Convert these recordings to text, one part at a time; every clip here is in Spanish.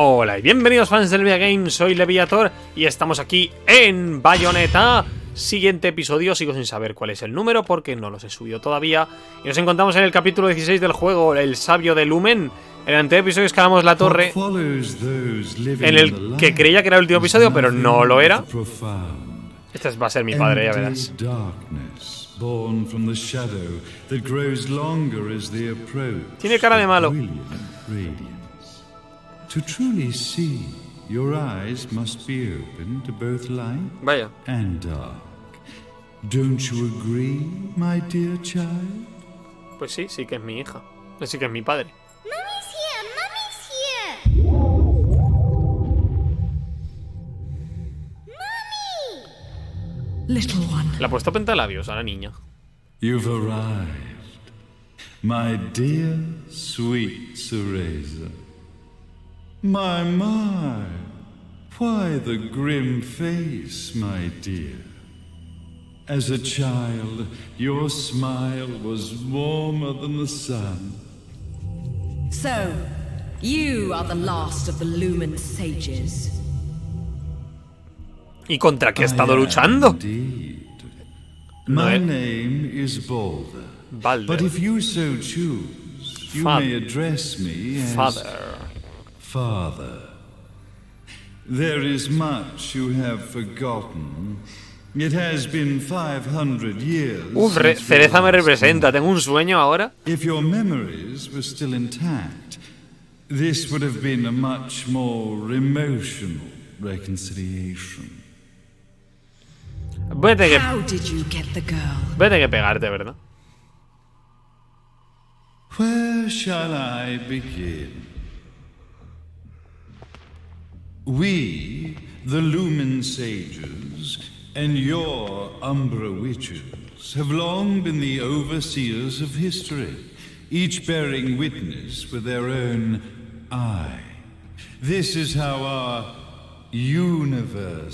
Hola y bienvenidos fans del Via Game, soy Leviator y estamos aquí en Bayonetta. Siguiente episodio, sigo sin saber cuál es el número porque no los he subido todavía. Y nos encontramos en el capítulo 16 del juego, El Sabio de Lumen. En el anterior episodio escalamos la torre, en el que creía que era el último episodio, pero no lo era. Este va a ser mi padre, ya verás. Tiene cara de malo. To truly see, your eyes must be open to both light Vaya. and dark. Don't you agree, my dear child? Pues sí, sí que es mi hija. Sí que es mi padre. Mummy's here! Mummy's here! Mummy! Little one, Le ha puesto pentalabios a la niña. You've arrived, my dear, sweet Cereza. My, my, why the grim face, my dear? As a child, your smile was warmer than the sun. so you are the last of the Lumen sages. ¿Y contra qué ha estado luchando? No, My name is Balder. Balder. But if you so choose, you Father. may address me as Father. Father. There is much you have forgotten. It has been 500 years. Uh, Uf, re- Cereza me representa. Tengo un sueño ahora. If your memories were still intact, this would have been a much more emotional reconciliation. Voy a tener que, How did you get the girl? voy a tener que pegarte, ¿verdad? Where shall I begin? We, the Lumen Sages, and your Umbra Witches, have long been the overseers of history, each bearing witness with their own eye. This is how our universes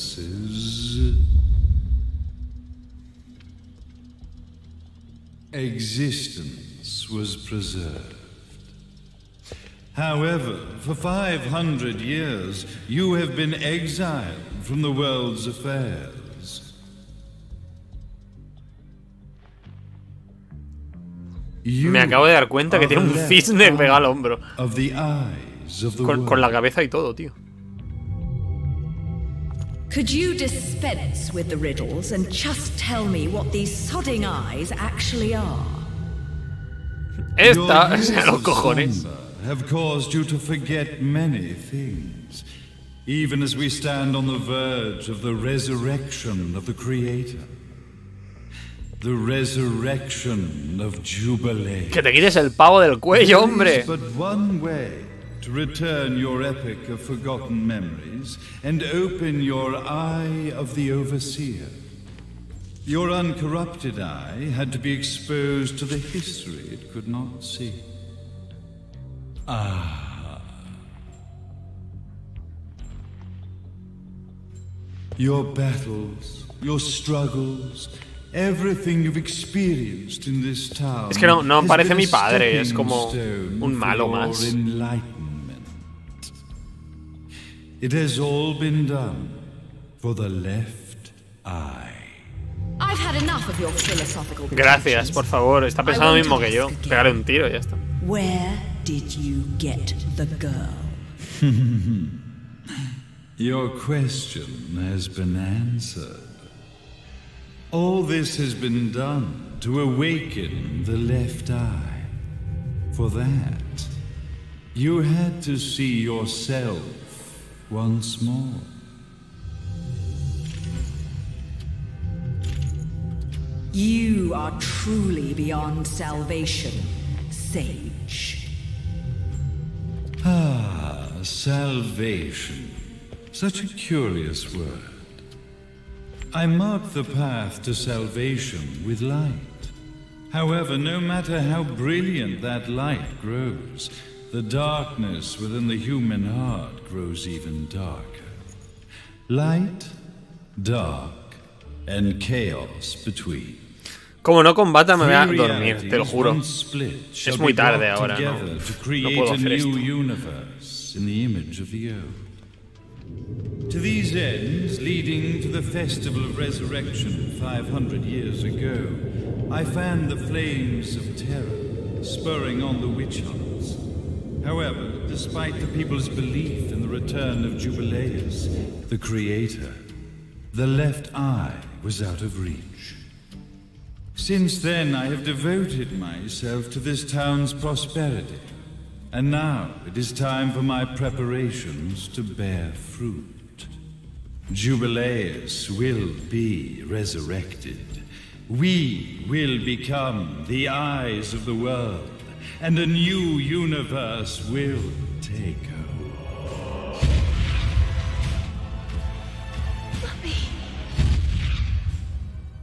existence was preserved. However, for 500 years, you have been exiled from the world's affairs. You Me acabo de dar cuenta que tiene un cisne pegado al hombro. Of the eyes of the Con, con la cabeza y todo, tío. Could you dispense with the riddles and just tell me what these sodding eyes actually are? Esta, Your o sea, los of cojones. Have caused you to forget many things, even as we stand on the verge of the resurrection of the Creator. The resurrection of Jubilee. Que te quites el pavo del cuello, hombre. but one way to return your epic of forgotten memories and open your eye of the overseer. Your uncorrupted eye had to be exposed to the history it could not see. Ah. Your battles, your struggles, everything you've experienced in this town. Es que no- no parece mi padre, es como un malo más. It has all been done for the left eye. I've had enough of your philosophical Gracias, por favor. Está pensando lo mismo que yo. Pegarle un tiro y ya está. Where did you get the girl? Your question has been answered. All this has been done to awaken the left eye. For that, you had to see yourself once more. You are truly beyond salvation, sage. Salvation. Such a curious word. I mark the path to salvation with light. However, no matter how brilliant that light grows, the darkness within the human heart grows even darker. Light, dark, and chaos between. Como no combata me voy a dormir, te lo juro. shall muy tarde ahora, ¿no? No puedo hacer esto. In the image of the Ode. To these ends, leading to the festival of resurrection 500 years ago, I fanned the flames of terror, spurring on the witch hunts. However, despite the people's belief in the return of Jubileus, the creator, the left eye was out of reach. Since then, I have devoted myself to this town's prosperity. And now it is time for my preparations to bear fruit. Jubileus will be resurrected. We will become the eyes of the world, and a new universe will take hold.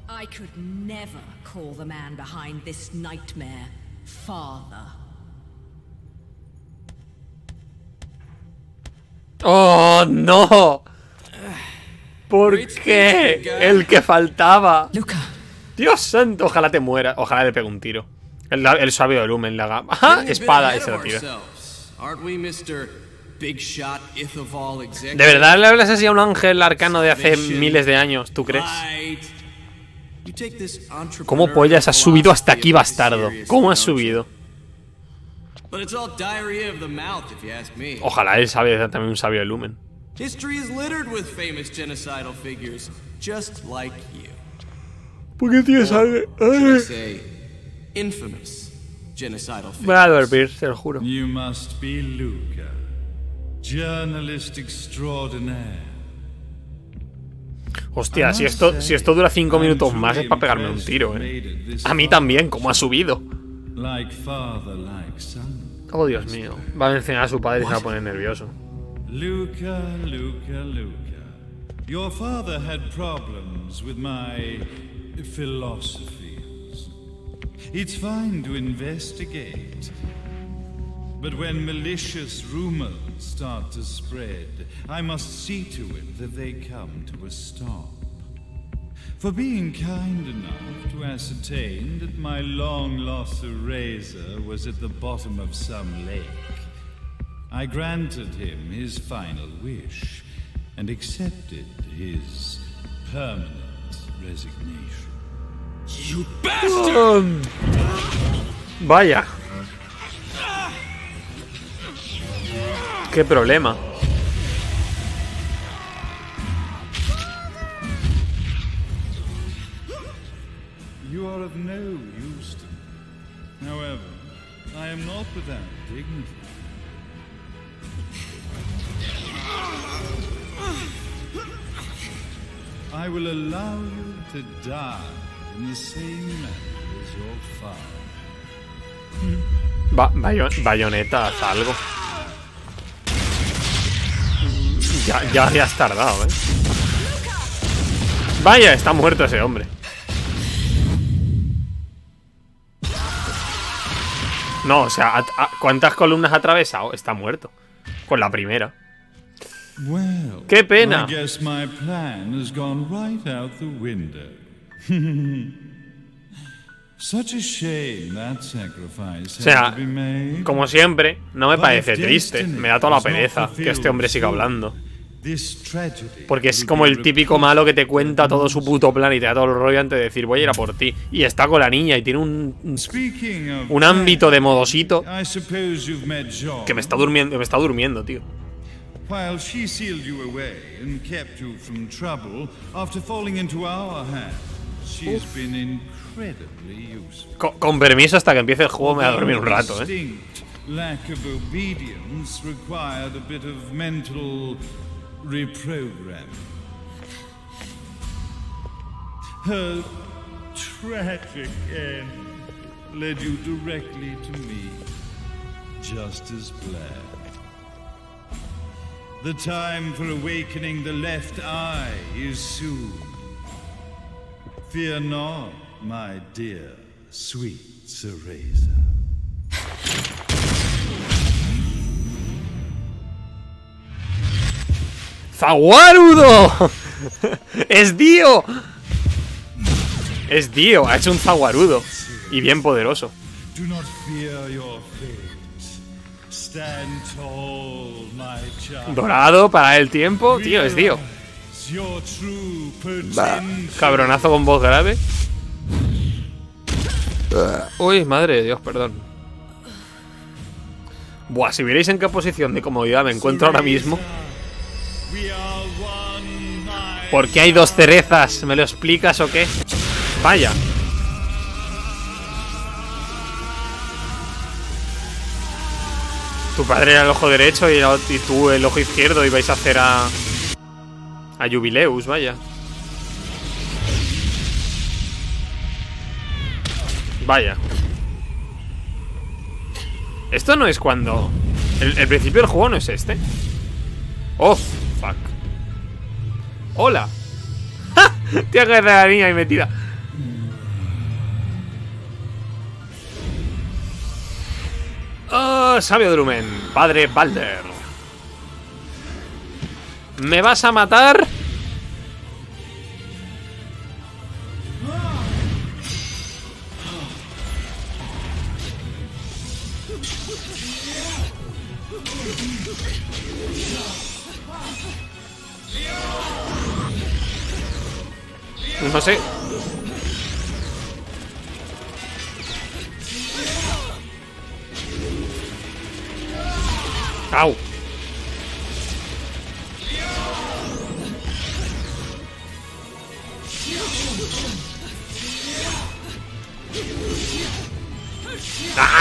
I could never call the man behind this nightmare father. ¡Oh, no! ¿Por qué? El que faltaba. Luca, Dios santo, ojalá te muera. Ojalá le pegue un tiro. El, el sabio de Lumen le haga. ¡Ajá! Espada, ese lo tira. Aren't we, Mr. Big Shot Ithoval Executive? ¿De verdad le hablas así a un ángel arcano de hace miles de años? ¿Tú crees? ¿Cómo pollas has subido hasta aquí, bastardo? ¿Cómo has subido? Ojalá él sabe también un sabio de Lumen. History is littered with famous genocidal figures, just like you. ¿Por qué tienes sangre? Voy a figures. dormir, te lo juro. You must be Luca, journalist extraordinaire. Hostia, si esto, si esto dura 5 minutos más es para pegarme un tiro, eh. A mí también, como ha subido. Like father, like son. Oh, Dios mío. Va a mencionar a su padre y se va a poner nervioso. Luca, Luca, Luca. Your father had problems with my philosophies. It's fine to investigate. But when malicious rumors start to spread, I must see to it that they come to a stop. For being kind enough to ascertain that my long lost eraser was at the bottom of some lake, I granted him his final wish and accepted his permanent resignation. You bastard! Vaya. ¿Qué problema? Of no use to me. However, I am not without dignity. I will allow you to die in the same manner as your father. Bayoneta, haz. Ya, ya, has tardado, eh. Vaya, está muerto ese hombre. No, o sea, a- a- ¿cuántas columnas ha atravesado? Está muerto. Con la primera. Well, Qué pena. O sea. Como siempre, no me parece triste. Me da toda la pereza que este hombre siga hablando. Porque es como el típico malo que te cuenta todo su puto plan y te da todo el rollo antes de decir voy a ir a por ti. Y está con la niña y tiene un, un- ámbito de modosito que me está durmiendo, me está durmiendo, tío. While she sealed you away and kept you from trouble after falling into our hands, she's been incredibly useful. Con, con permiso hasta que empiece el juego me voy a dormir un rato, eh. Lack of obedience required a bit of mental reprogramming. Her tragic end led you directly to me, just as planned. The time for awakening the left eye is soon. Fear not, my dear, sweet Cereza. ¡Zaguarudo! ¡Es Dio! Es Dio, ha hecho un zaguarudo. Y bien poderoso. Dorado para el tiempo. Tío, es Dio. Potential. cabronazo con voz grave. Uy, madre de Dios, perdón. Buah, si vierais en qué posición de comodidad me encuentro ahora mismo. ¿Por qué hay dos cerezas? ¿Me lo explicas o qué? Vaya. Tu padre era el ojo derecho y, tú el ojo izquierdo y vais a hacer a... A Jubileus, vaya. Vaya. Esto no es cuando... El, el principio del juego no es este. Oh. Hola. ¡Ja! Tío, que la niña ahí metida. Oh, sabio Drumen, padre Balder. ¿Me vas a matar? Ah,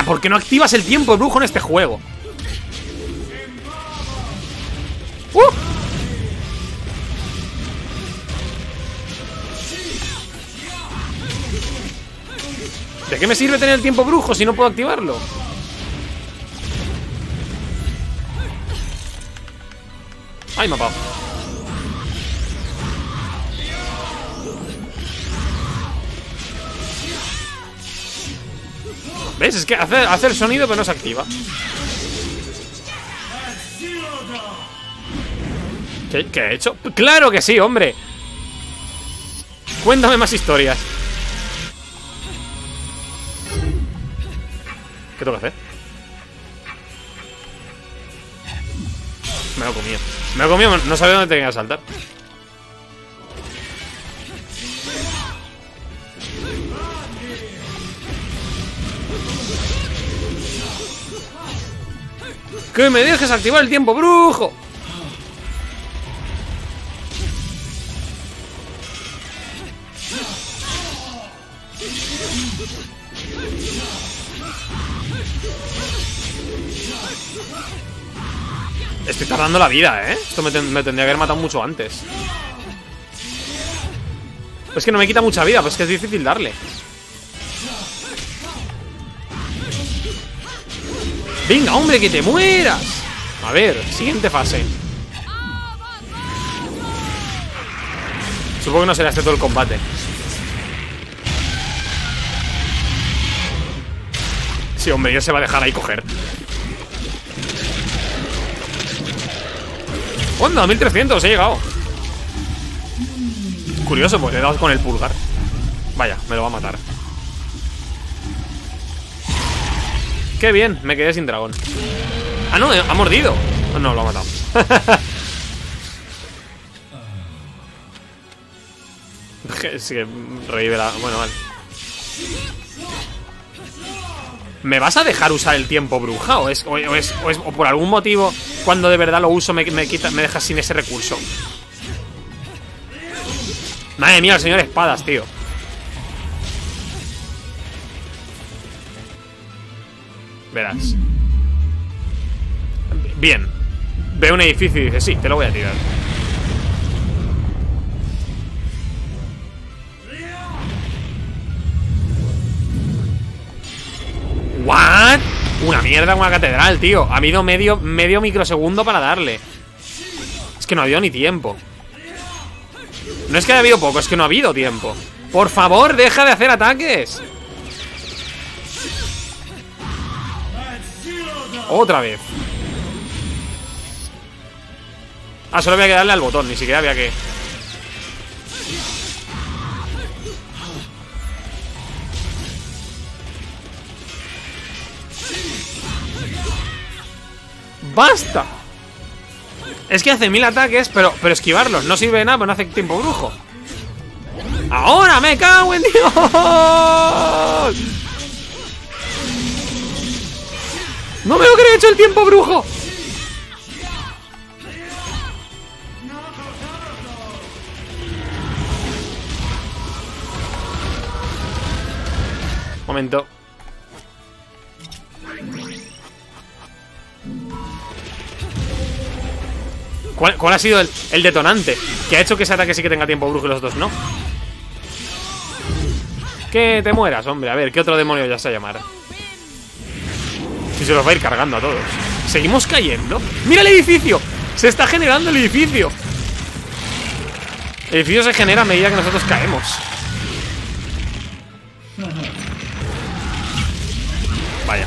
¿por qué no activas el tiempo brujo en este juego? ¡Uh! ¿De qué me sirve tener el tiempo brujo si no puedo activarlo? Ay, apagado. ¿Ves? Es que hace, hace el sonido pero no se activa. ¿Qué, qué he hecho? ¡Claro que sí, hombre! Cuéntame más historias. ¿Qué tengo que hacer? Me lo he. Me lo he no sabía dónde tenía que saltar. ¡Que me dejes activar el tiempo, brujo! Tardando la vida, ¿eh? Esto me, ten- me tendría que haber matado mucho antes. Es que no me quita mucha vida, pues es que es difícil darle. Venga, hombre, que te mueras. A ver, siguiente fase. Supongo que no será este todo el combate. Sí, hombre, ya se va a dejar ahí coger. ¡Onda! 1300, he llegado. Curioso, pues le he dado con el pulgar. Vaya, me lo va a matar. Qué bien, me quedé sin dragón. Ah, no, ha mordido. No, lo ha matado. Es que revive la... Bueno, vale. ¿Me vas a dejar usar el tiempo bruja? ¿O es, o es, o es- o por algún motivo, cuando de verdad lo uso, me, me, dejas sin ese recurso? Madre mía, el señor espadas, tío. Verás. Bien. Ve un edificio y dice, sí, te lo voy a tirar. ¿What? Una mierda, una catedral, tío. Ha habido medio, medio microsegundo para darle. Es que no ha habido ni tiempo. No es que haya habido poco, es que no ha habido tiempo. Por favor, deja de hacer ataques. Otra vez. Ah, solo había que darle al botón, ni siquiera había que... pasta. Es que hace mil ataques, pero, pero esquivarlos no sirve de nada, pues no hace tiempo brujo. ¡Ahora me cago en Dios! ¡No me lo creo hecho el tiempo brujo! Momento. ¿Cuál, ha sido el, el detonante que ha hecho que ese ataque sí que tenga tiempo brujo y los dos no? Que te mueras, hombre. A ver, ¿qué otro demonio ya se a llamar? Si se los va a ir cargando a todos. ¿Seguimos cayendo? ¡Mira el edificio! Se está generando el edificio. El edificio se genera a medida que nosotros caemos. Vaya.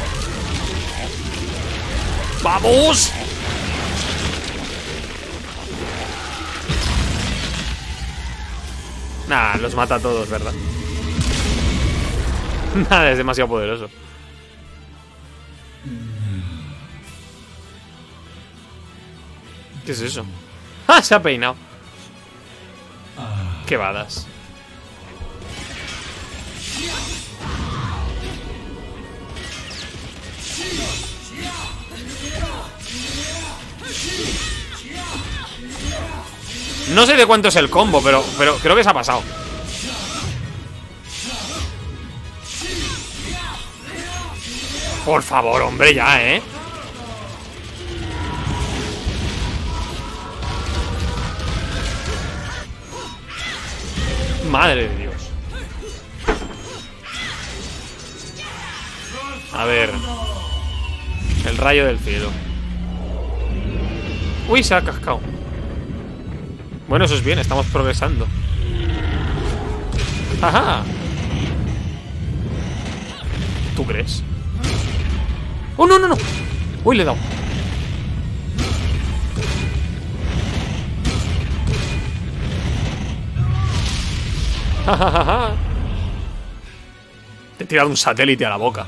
¡Vamos! Los mata a todos, ¿verdad? Nada, es demasiado poderoso. ¿Qué es eso? ¡Ah! Se ha peinado. Qué badas. No sé de cuánto es el combo, pero, pero creo que se ha pasado. Por favor, hombre, ya, ¿eh? Madre de Dios. A ver. El rayo del cielo. Uy, se ha cascado. Bueno, eso es bien, estamos progresando. ¡Ajá! ¿Tú crees? ¡Oh, no, no, no! Uy, le he dado. Te he tirado un satélite a la boca.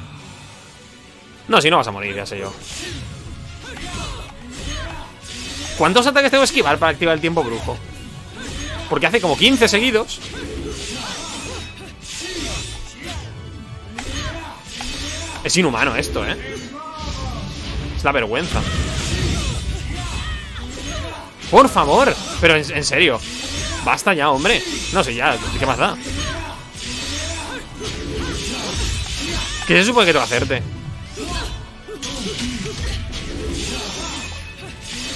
No, si no vas a morir, ya sé yo. ¿Cuántos ataques tengo que esquivar para activar el tiempo brujo? Porque hace como 15 seguidos. Es inhumano esto, ¿eh? Es la vergüenza. Por favor. Pero en, en serio. Basta ya, hombre. No sé ya. ¿Qué más da? ¿Qué se supone que tengo que hacerte?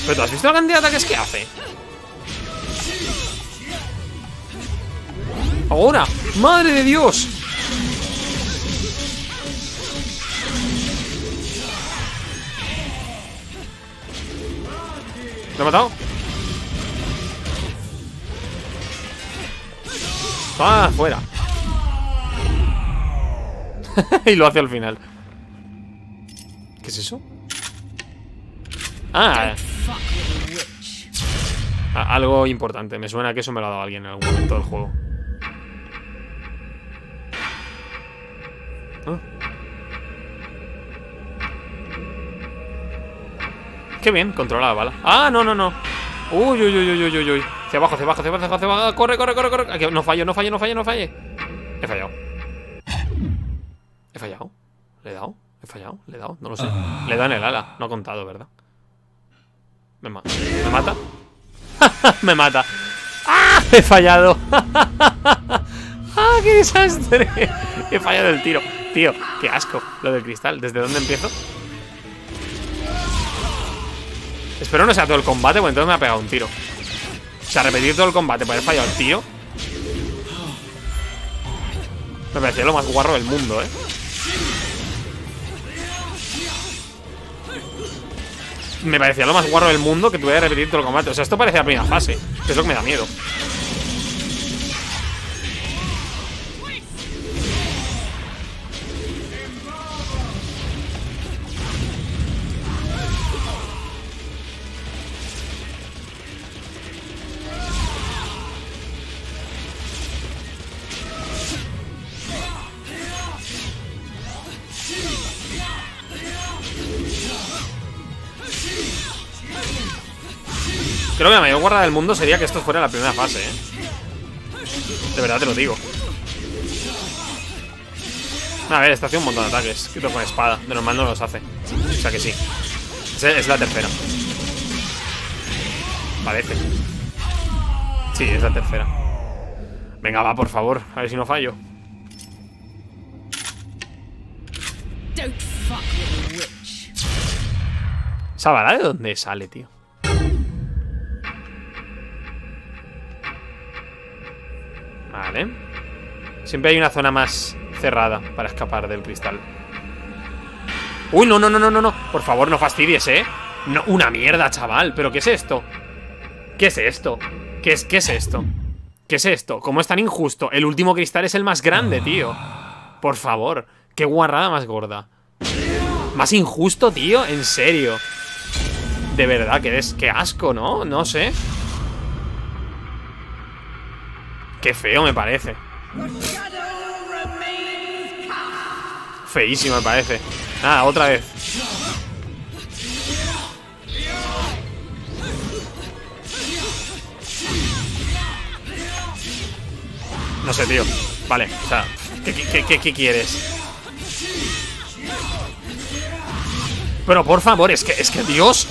¿Pero tú has visto la cantidad de ataques que hace? ¡Ahora! ¡Madre de Dios! ¿Lo he matado? ¡Ah! ¡Fuera! y lo hace al final. ¿Qué es eso? Ah, a- algo importante. Me suena que eso me lo ha dado alguien en algún momento del juego. Qué bien, controla la bala. Ah, no, no, no. Uy, uy, uy, uy, uy, uy. Hacia abajo, hacia abajo, hacia abajo, hacia abajo. Corre, corre, corre, corre. Aquí, no fallo, no fallo, no fallo, no falle. He fallado. He fallado. ¿Le he dado? ¿He fallado? ¿Le he dado? No lo sé. Le he dado en el ala. No ha contado, ¿verdad? Me, ma- ¿Me mata? Me mata. ¡Ah! He fallado. ¡Ah, qué desastre! He fallado el tiro. Tío, qué asco. Lo del cristal. ¿Desde dónde empiezo? Espero no sea todo el combate, porque entonces me ha pegado un tiro. O sea, repetir todo el combate para haber fallado el tiro. Me parecía lo más guarro del mundo, ¿eh? Me parecía lo más guarro del mundo que tuviera que repetir todo el combate. O sea, esto parece la primera fase. Que es lo que me da miedo. Creo que la mayor guarda del mundo sería que esto fuera la primera fase, ¿eh? De verdad te lo digo. A ver, esta hace un montón de ataques. Quito con espada. De normal no los hace. O sea que sí. Es, la tercera. Parece. Sí, es la tercera. Venga, va, por favor. A ver si no fallo. Don't fuck with a witch. ¿Esa bala de dónde sale, tío? Siempre hay una zona más cerrada para escapar del cristal. Uy, no, no, no, no, no, no. Por favor, no fastidies, ¿eh? No, una mierda, chaval. ¿Pero qué es esto? ¿Qué es esto? ¿Qué es, qué es esto? ¿Qué es esto? ¿Cómo es tan injusto? El último cristal es el más grande, tío. Por favor. Qué guarrada más gorda. Más injusto, tío. En serio. De verdad, que es qué asco, ¿no? No sé. Qué feo me parece. Feísimo me parece. Nada, otra vez. No sé, tío. Vale, o sea, ¿qué, qué, quieres? Pero por favor, es que, es que Dios.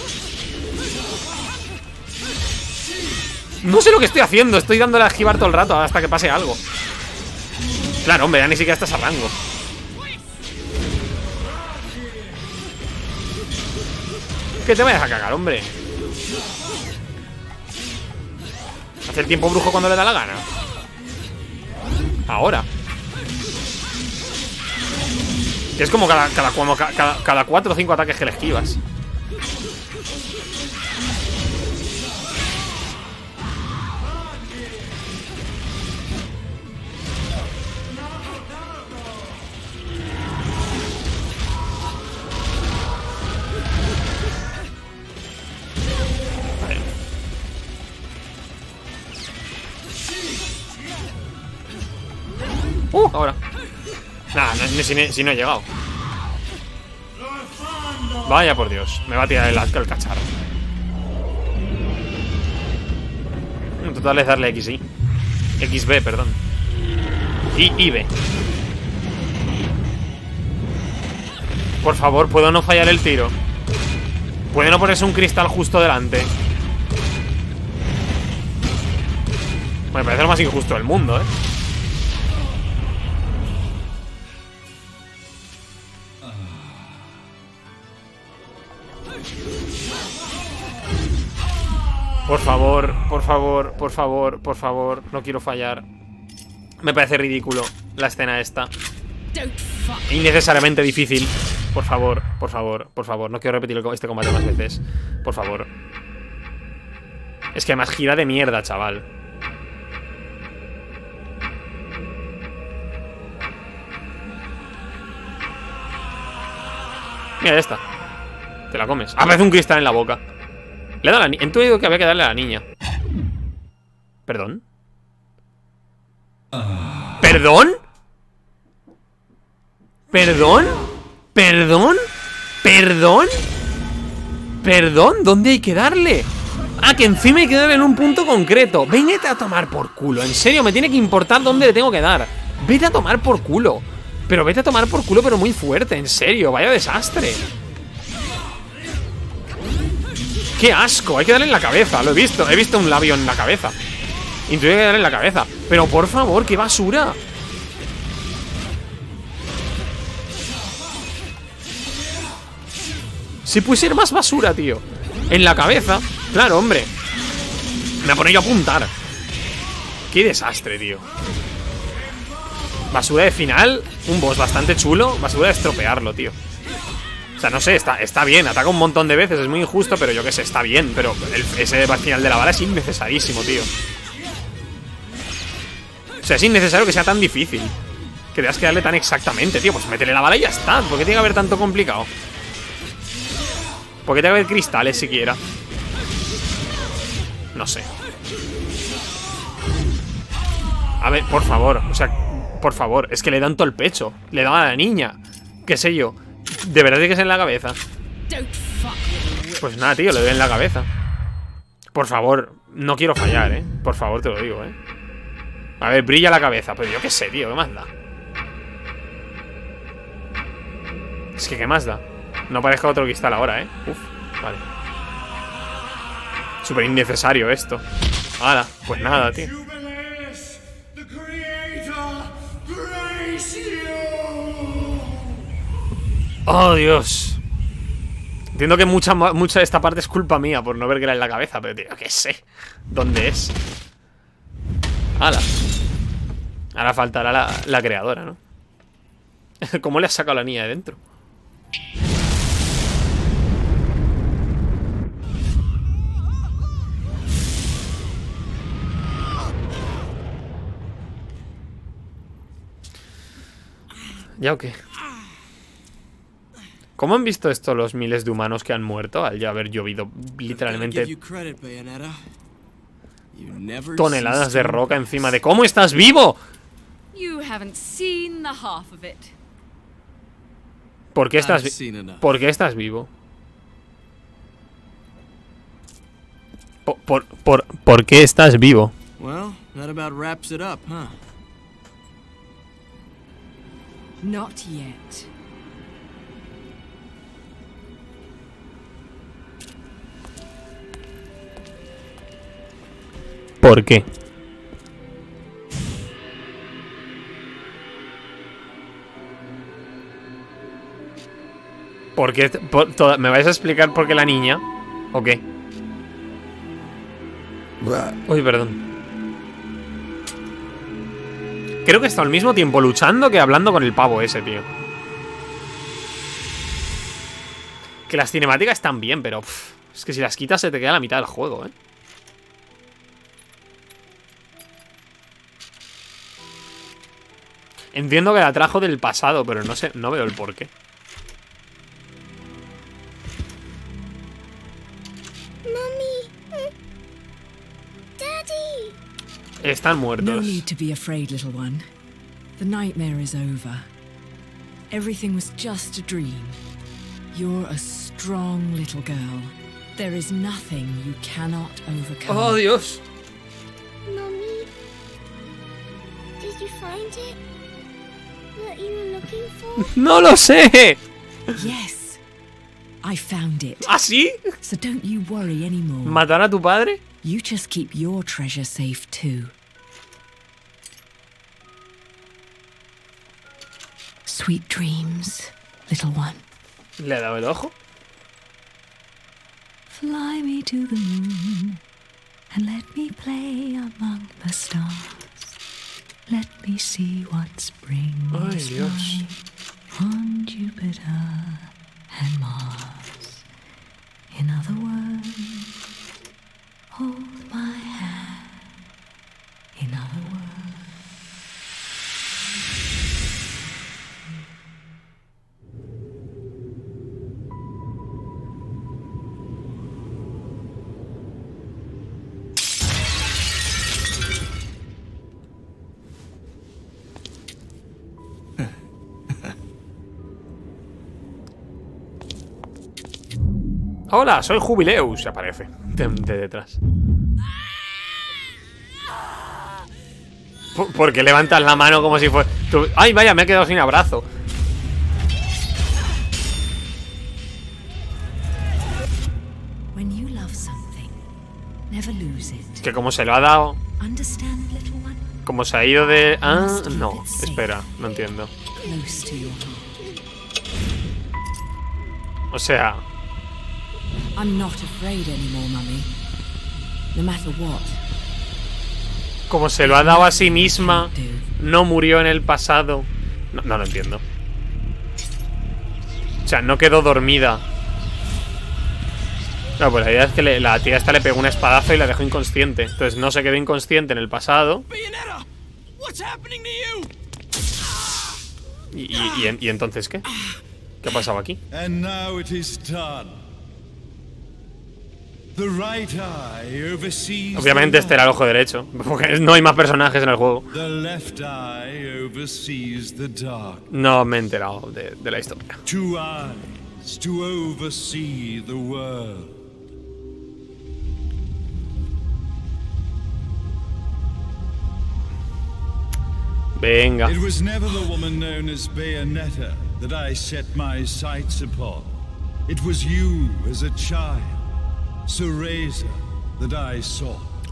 No sé lo que estoy haciendo, estoy dándole a esquivar todo el rato hasta que pase algo. Claro, hombre, ya ni siquiera estás a rango. Que te vayas a cagar, hombre. Hace el tiempo brujo cuando le da la gana. Ahora. Es como cada, cada, como ca- cada, cada cuatro o cinco ataques que le esquivas. Si, no he llegado. Vaya por Dios, me va a tirar el, el cacharro. En total es darle XY. XB, perdón. Y IB. Por favor, ¿puedo no fallar el tiro? ¿Puede no ponerse un cristal justo delante? Me parece lo más injusto del mundo, ¿eh? Por favor, por favor, por favor, por favor, no quiero fallar. Me parece ridículo la escena esta. Innecesariamente difícil. Por favor, por favor, por favor. No quiero repetir este combate más veces. Por favor. Es que además gira de mierda, chaval. Mira, ya está. Te la comes. Aparece un cristal en la boca. Le da a la niña. Entiendo que había que darle a la niña. ¿Perdón? ¿Perdón? ¿Perdón? ¿Perdón? ¿Perdón? ¿Perdón? ¿Dónde hay que darle? Ah, que encima hay que darle en un punto concreto. Vete a tomar por culo. En serio, me tiene que importar dónde le tengo que dar. Vete a tomar por culo. Pero vete a tomar por culo, pero muy fuerte. En serio, vaya desastre. ¡Qué asco! Hay que darle en la cabeza, lo he visto. He visto un labio en la cabeza. Intuyo que darle en la cabeza. Pero por favor, qué basura. Si ser más basura, tío. En la cabeza. Claro, hombre. Me pone yo a apuntar. Qué desastre, tío. Basura de final. Un boss bastante chulo. Basura de estropearlo, tío. O sea, no sé, está, está bien. Ataca un montón de veces. Es muy injusto, pero yo qué sé, está bien. Pero el- ese final de la bala es innecesarísimo, tío. O sea, es innecesario que sea tan difícil. Que tengas que darle tan exactamente, tío. Pues métele la bala y ya está. ¿Por qué tiene que haber tanto complicado? ¿Por qué tiene que haber cristales siquiera? No sé. A ver, por favor. O sea, por favor. Es que le dan todo el pecho. Le dan a la niña. ¿Qué sé yo? De verdad tiene que ser en la cabeza. Pues nada, tío, le doy en la cabeza. Por favor, no quiero fallar, ¿eh? Por favor, te lo digo, ¿eh? A ver, brilla la cabeza. Pero yo qué sé, tío, ¿qué más da? Es que, ¿qué más da? No parezca otro cristal ahora, ¿eh? Uf, vale. Súper innecesario esto. Hala, pues nada, tío. Oh, Dios. Entiendo que mucha, mucha de esta parte es culpa mía por no ver que era en la cabeza, pero tío, qué sé. ¿Dónde es? Hala. Ahora faltará la, la creadora, ¿no? ¿Cómo le has sacado la niña de dentro? ¿Ya o qué? ¿Cómo han visto esto los miles de humanos que han muerto al ya haber llovido literalmente toneladas de roca encima de cómo estás vivo? You haven't seen the half of it. ¿Por qué estás, vi-. ¿Por qué estás vivo? Por, por, por, ¿por qué estás vivo? Well, that about wraps it up, huh? Not yet. ¿Por qué? ¿Por qué? por- toda- ¿Me vais a explicar por qué la niña? ¿O qué? Uy, perdón. Creo que está al mismo tiempo luchando que hablando con el pavo ese, tío. Que las cinemáticas están bien, pero... pff, es que si las quitas se te queda la mitad del juego, ¿eh? Entiendo que la trajo del pasado, pero no sé, no veo el porqué. Mummy. Daddy. Están No muertos. need to be afraid, little one. The nightmare is over. Everything was just a dream. You're a strong little girl. There is nothing you cannot overcome. ¡Oh, Dios! Mummy. Did you find it? What you were looking for? ¡No lo sé! Yes, I found it. ¿Ah, ¿Así? So don't you worry anymore. ¿Matar a tu padre? You just keep your treasure safe too. Sweet dreams, little one. Le ha dado el ojo. Fly me to the moon and let me play among the stars. Let me see what spring is Dios. like on Jupiter and Mars. In other words, hold Hola, soy Jubileus, aparece. De, de detrás. ¿Por, por qué levantas la mano como si fuera... ¡Ay, vaya, me he quedado sin abrazo! Es que como se lo ha dado... Como se ha ido de... Ah, no, espera, no entiendo. O sea, I'm not afraid anymore, Mummy. No matter what. como se lo ha dado a sí misma, no murió en el pasado. No, no lo entiendo. O sea, no quedó dormida. No, pues la idea es que le- la tía esta le pegó un espadazo y la dejó inconsciente. Entonces no se quedó inconsciente en el pasado. Bayonetta! What's happening to you? ¿Y, y- y y entonces qué? ¿Qué ha pasado aquí? And now it is done. Obviamente este era el ojo derecho, porque no hay más personajes en el juego. No me he enterado de, de la historia. Venga. It was never the woman known as Bayonetta that I set my sights upon. It was you as a child.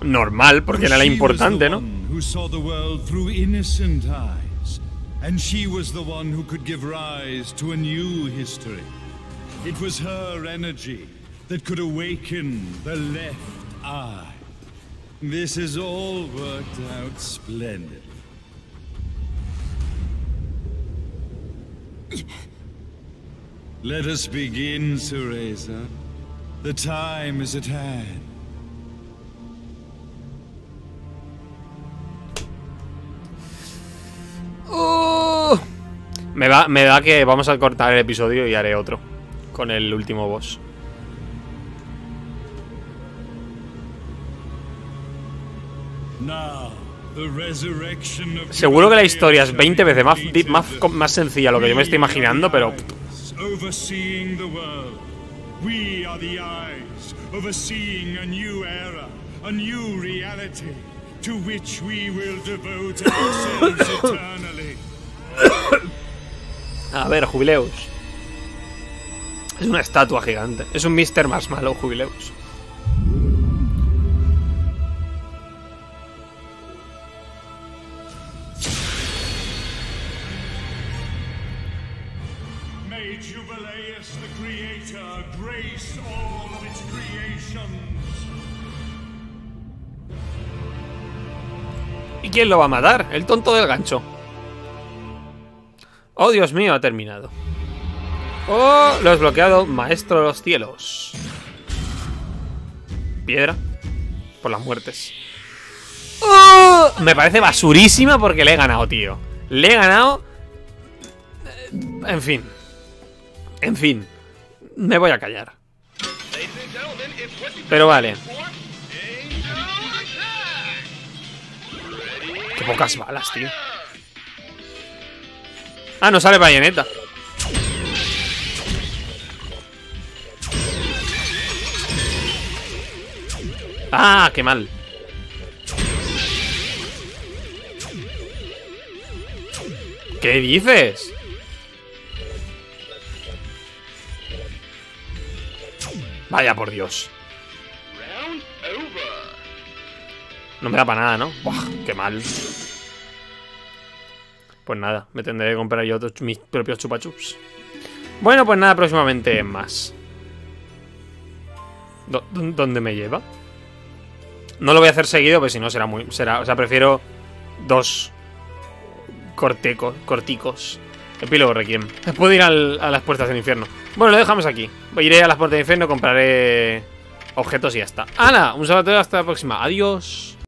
Normal, porque era la importante, ¿no? Who saw the world through innocent eyes, and she was the one who could give rise to a new history. It was her energy that could awaken the left eye. This has all worked out splendidly. Let us begin, Cereza. The time is at hand. Uh. me, da, me da que vamos a cortar el episodio y haré otro. Con el último boss. Now, the resurrection of Seguro que la historia es 20 veces más, más, más sencilla lo que yo me estoy imaginando, pero... We are the eyes, overseeing a new era, a new reality, to which we will devote ourselves eternally. A ver, Jubileus. Es una estatua gigante. Es un Mr. Marshmallow, Jubileus. Quién lo va a matar? El tonto del gancho. Oh, Dios mío, ha terminado. Oh, lo he desbloqueado, Maestro de los Cielos. Piedra. Por las muertes. Oh, me parece basurísima porque le he ganado, tío. Le he ganado... En fin. En fin. Me voy a callar. Pero vale. Pocas balas, tío. Ah, no sale bayoneta. Ah, qué mal. ¿Qué dices? Vaya por Dios. No me da para nada, ¿no? Qué mal. Pues nada, me tendré que comprar yo mis propios chupachups. Bueno, pues nada, próximamente más. ¿Dó- dó- ¿Dónde me lleva? No lo voy a hacer seguido, porque si no será muy. Será, o sea, prefiero dos cortecos, corticos. Epílogo Requiem. Puedo ir a las puertas del infierno. Bueno, lo dejamos aquí. Iré a las puertas del infierno, compraré objetos y ya está. ¡Hala! Un saludo hasta la próxima. Adiós.